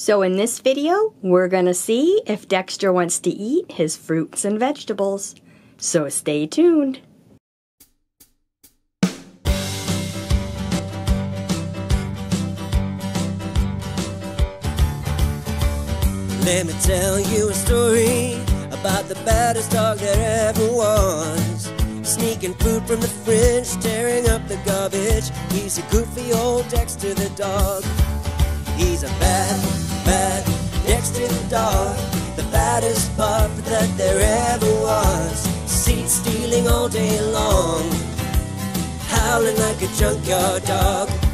So in this video, we're gonna see if Dexter wants to eat his fruits and vegetables. So stay tuned. Let me tell you a story about the baddest dog there ever was. Sneaking food from the fridge, tearing up the garbage. He's a goofy old Dexter the dog. He's a bad, bad Dexter the dog. The baddest pup that there ever was. Seat stealing all day long. Howling like a junkyard dog.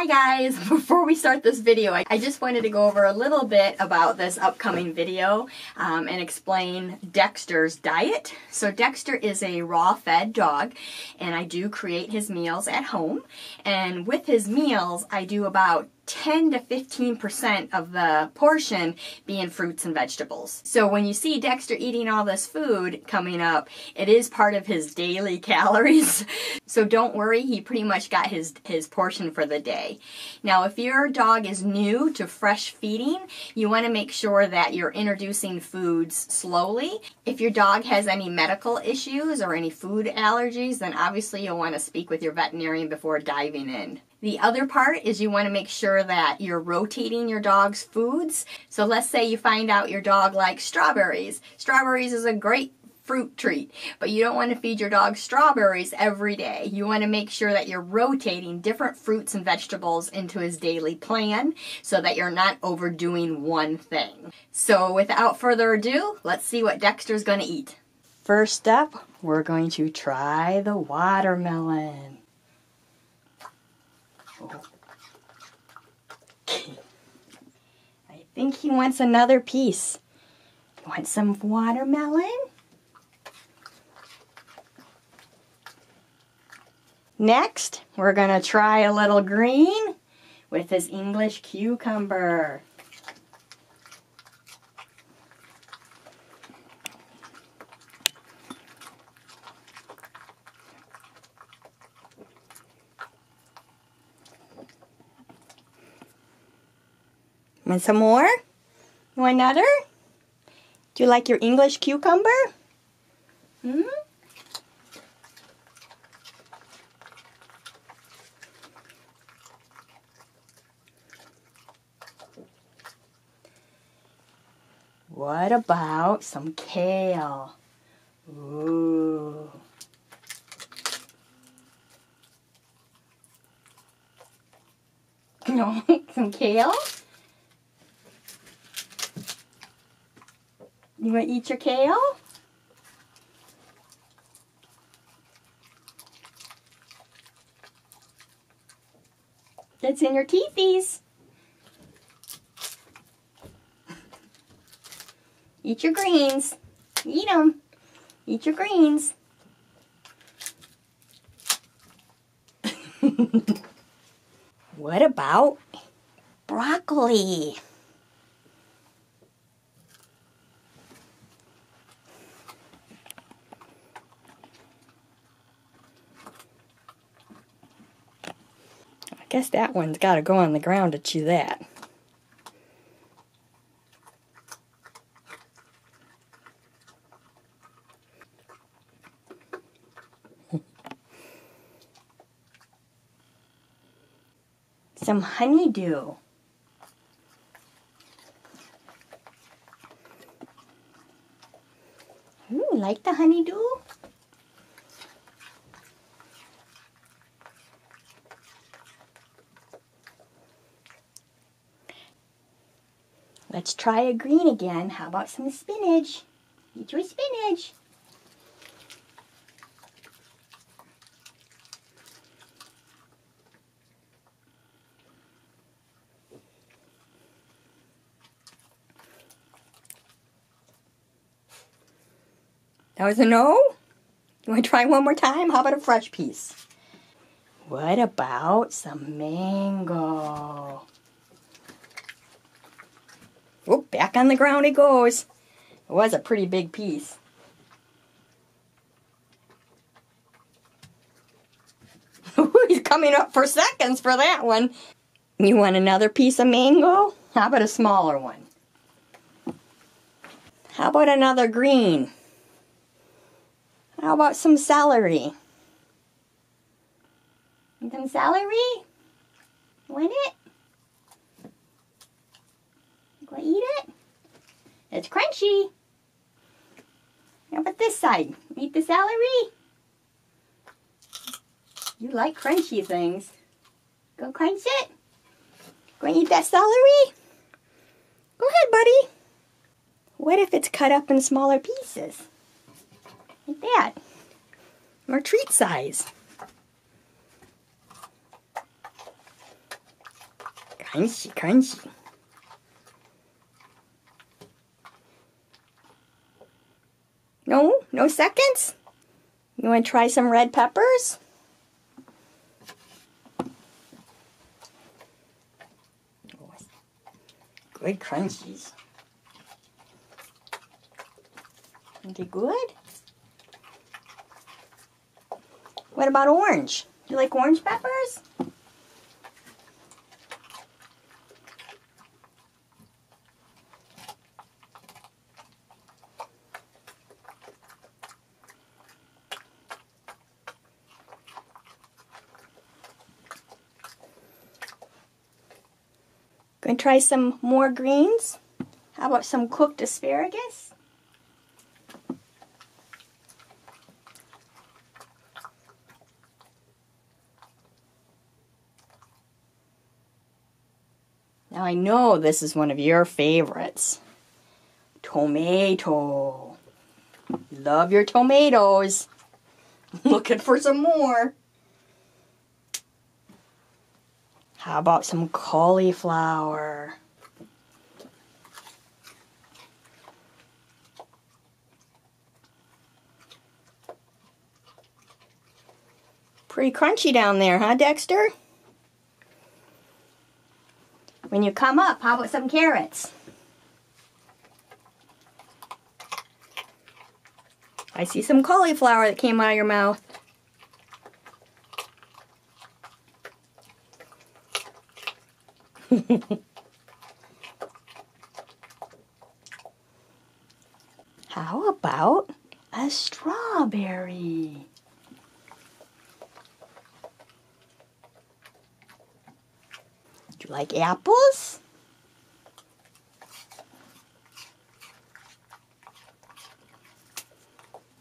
Hi guys! Before we start this video, I just wanted to go over a little bit about this upcoming video um, and explain Dexter's diet. So Dexter is a raw fed dog and I do create his meals at home and with his meals I do about 10 to 15% of the portion being fruits and vegetables. So when you see Dexter eating all this food coming up, it is part of his daily calories. So don't worry, he pretty much got his, his portion for the day. Now if your dog is new to fresh feeding, you want to make sure that you're introducing foods slowly. If your dog has any medical issues or any food allergies, then obviously you'll want to speak with your veterinarian before diving in. The other part is you want to make sure that you're rotating your dog's foods. So let's say you find out your dog likes strawberries. Strawberries is a great fruit treat, but you don't want to feed your dog strawberries every day. You want to make sure that you're rotating different fruits and vegetables into his daily plan so that you're not overdoing one thing. So without further ado, let's see what Dexter's going to eat. First up, we're going to try the watermelon. I think he wants another piece. You want some watermelon? Next, we're going to try a little green with his English cucumber. Some more? You want another? Do you like your English cucumber? Hmm? What about some kale? Ooh. No, some kale? You want to eat your kale? That's in your teethies. Eat your greens. Eat them. Eat your greens. what about broccoli? Guess that one's got to go on the ground to chew that. Some honeydew. Ooh, like the honeydew? Let's try a green again. How about some spinach? Eat your spinach. That was a no? You want to try one more time? How about a fresh piece? What about some mango? Oh, back on the ground it goes. It was a pretty big piece. He's coming up for seconds for that one. You want another piece of mango? How about a smaller one? How about another green? How about some celery? Some celery? Want it? Go eat it? It's crunchy. How about this side? Eat the celery? You like crunchy things. Go crunch it. Go eat that celery? Go ahead, buddy. What if it's cut up in smaller pieces? Like that. Or treat size. Crunchy, crunchy. No? No seconds? You want to try some red peppers? Good crunchies. Are they good? What about orange? Do you like orange peppers? Gonna try some more greens. How about some cooked asparagus? Now I know this is one of your favorites. Tomato. Love your tomatoes. Looking for some more. How about some cauliflower? Pretty crunchy down there, huh, Dexter? When you come up, how about some carrots? I see some cauliflower that came out of your mouth. How about a strawberry? Do you like apples?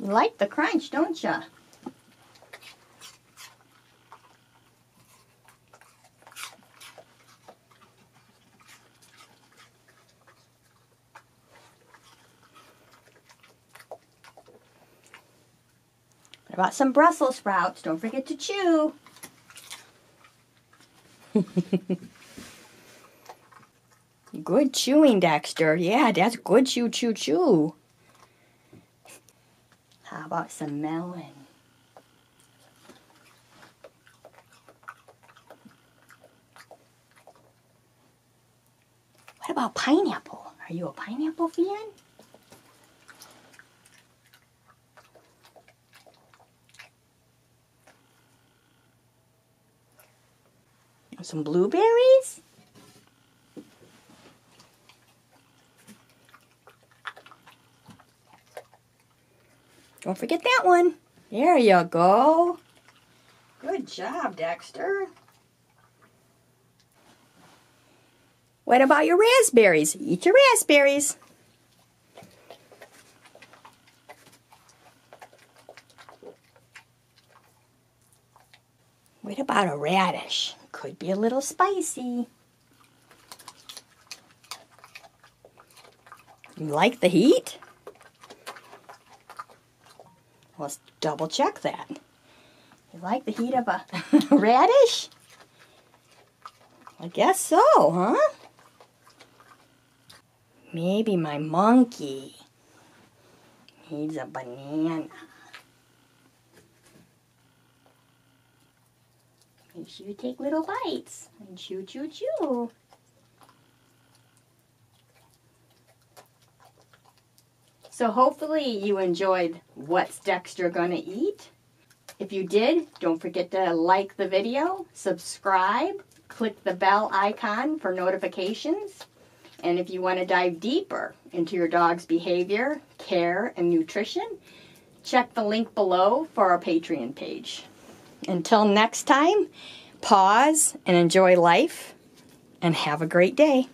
You like the crunch, don't you? What about some Brussels sprouts? Don't forget to chew. good chewing, Dexter. Yeah, that's good chew, chew, chew. How about some melon? What about pineapple? Are you a pineapple fan? Some blueberries? Don't forget that one. There you go. Good job, Dexter. What about your raspberries? Eat your raspberries. What about a radish? Could be a little spicy. You like the heat? Let's double check that. You like the heat of a radish? I guess so, huh? Maybe my monkey needs a banana. You take little bites and chew, chew, chew. So hopefully you enjoyed What's Dexter Gonna Eat? If you did, don't forget to like the video, subscribe, click the bell icon for notifications. And if you want to dive deeper into your dog's behavior, care, and nutrition, check the link below for our Patreon page. Until next time, pause and enjoy life and have a great day.